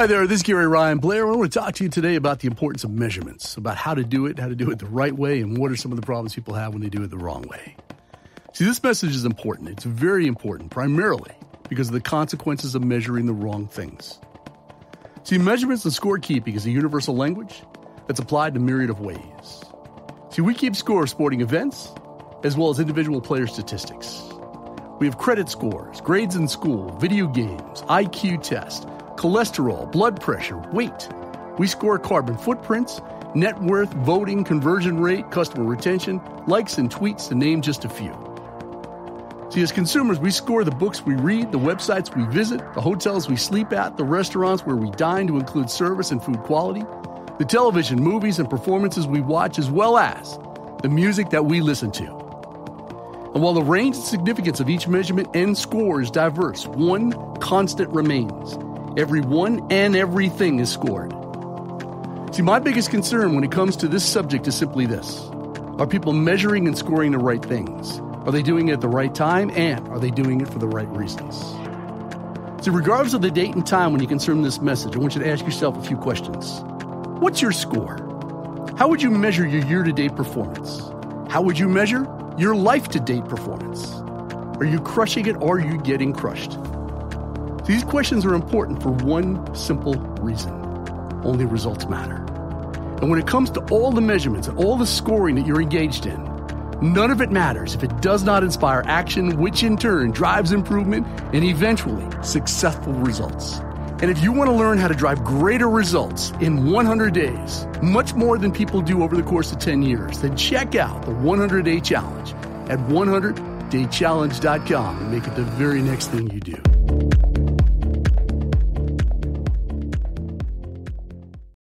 Hi there, this is Gary Ryan Blair. I want to talk to you today about the importance of measurements, about how to do it, how to do it the right way, and what are some of the problems people have when they do it the wrong way. See, this message is important. It's very important, primarily because of the consequences of measuring the wrong things. See, measurements and scorekeeping is a universal language that's applied in a myriad of ways. See, we keep score of sporting events as well as individual player statistics. We have credit scores, grades in school, video games, IQ test, cholesterol, blood pressure, weight. We score carbon footprints, net worth, voting, conversion rate, customer retention, likes and tweets, to name just a few. See, as consumers, we score the books we read, the websites we visit, the hotels we sleep at, the restaurants where we dine to include service and food quality, the television, movies, and performances we watch, as well as the music that we listen to. And while the range and significance of each measurement and score is diverse, one constant remains. Everyone and everything is scored. See, my biggest concern when it comes to this subject is simply this Are people measuring and scoring the right things? Are they doing it at the right time? And are they doing it for the right reasons? So, regardless of the date and time when you consume this message, I want you to ask yourself a few questions. What's your score? How would you measure your year to date performance? How would you measure your life to date performance? Are you crushing it or are you getting crushed? These questions are important for one simple reason only results matter. And when it comes to all the measurements and all the scoring that you're engaged in, None of it matters if it does not inspire action, which in turn drives improvement and eventually successful results. And if you want to learn how to drive greater results in 100 days, much more than people do over the course of 10 years, then check out the 100 Day Challenge at 100daychallenge.com and make it the very next thing you do.